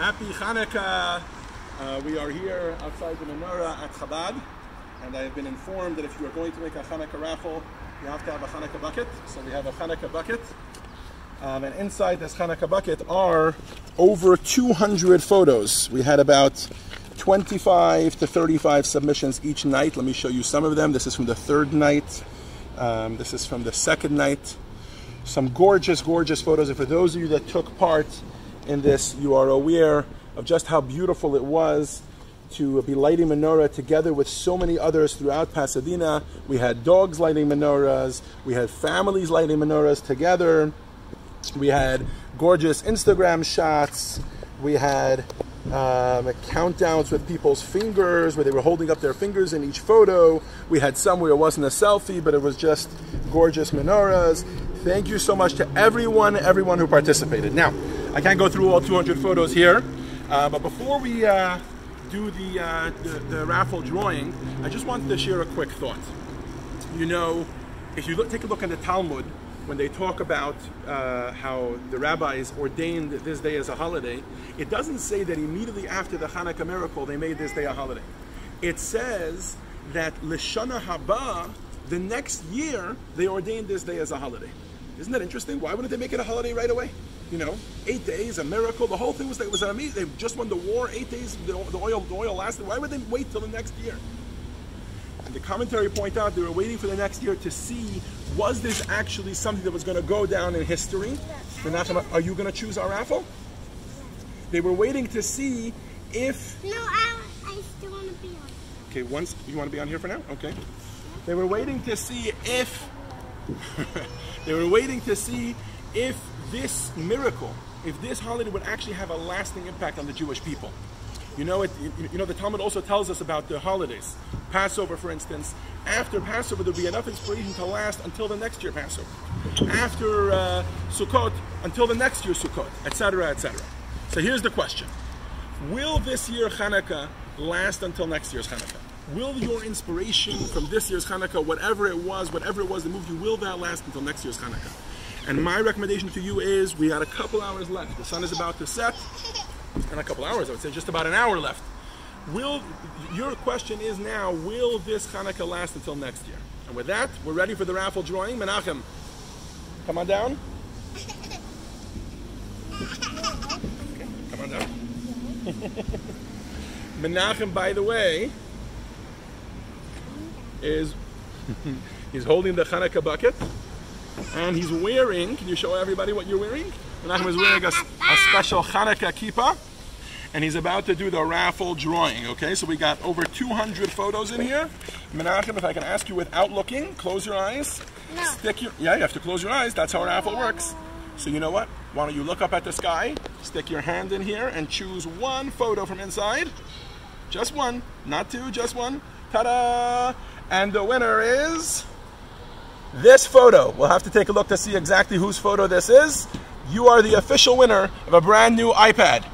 Happy Hanukkah! Uh, we are here outside the menorah at Chabad, and I have been informed that if you are going to make a Hanukkah raffle, you have to have a Hanukkah bucket. So we have a Hanukkah bucket. Um, and inside this Hanukkah bucket are over 200 photos. We had about 25 to 35 submissions each night. Let me show you some of them. This is from the third night. Um, this is from the second night. Some gorgeous, gorgeous photos. And for those of you that took part in this, you are aware of just how beautiful it was to be lighting menorah together with so many others throughout Pasadena. We had dogs lighting menorahs, we had families lighting menorahs together, we had gorgeous Instagram shots, we had um, countdowns with people's fingers where they were holding up their fingers in each photo. We had some where it wasn't a selfie, but it was just gorgeous menorahs. Thank you so much to everyone, everyone who participated. Now, I can't go through all 200 photos here, uh, but before we uh, do the, uh, the, the raffle drawing, I just wanted to share a quick thought. You know, if you look, take a look in the Talmud, when they talk about uh, how the rabbis ordained this day as a holiday, it doesn't say that immediately after the Hanukkah miracle they made this day a holiday. It says that Lishana Haba, the next year, they ordained this day as a holiday. Isn't that interesting? Why wouldn't they make it a holiday right away? You know, eight days, a miracle. The whole thing was that was amazing. They just won the war. Eight days, the, the oil, the oil lasted. Why would they wait till the next year? And the commentary point out they were waiting for the next year to see was this actually something that was going to go down in history. Menachem, are you going to choose our raffle? They were waiting to see if. No, I, I still want to be on. Okay, once you want to be on here for now. Okay. They were waiting to see if. they were waiting to see if this miracle, if this holiday would actually have a lasting impact on the Jewish people. You know, it, you know, the Talmud also tells us about the holidays. Passover, for instance. After Passover, there'll be enough inspiration to last until the next year Passover. After uh, Sukkot, until the next year Sukkot, etc., etc. So here's the question: Will this year Hanukkah last until next year's Hanukkah? Will your inspiration from this year's Hanukkah, whatever it was, whatever it was that moved you, will that last until next year's Hanukkah? And my recommendation to you is we got a couple hours left. The sun is about to set. and a couple hours, I would say just about an hour left. Will your question is now, will this Hanukkah last until next year? And with that, we're ready for the raffle drawing. Menachem, come on down. Okay, come on down. Menachem, by the way, is he's holding the Hanukkah bucket and he's wearing, can you show everybody what you're wearing? Menachem is wearing a, a special Hanukkah kippah and he's about to do the raffle drawing. Okay, so we got over 200 photos in here. Menachem, if I can ask you without looking, close your eyes. No. Stick your yeah, you have to close your eyes. That's how a raffle works. So you know what? Why don't you look up at the sky, stick your hand in here, and choose one photo from inside. Just one, not two, just one. Ta-da! And the winner is this photo. We'll have to take a look to see exactly whose photo this is. You are the official winner of a brand new iPad.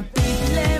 Now, please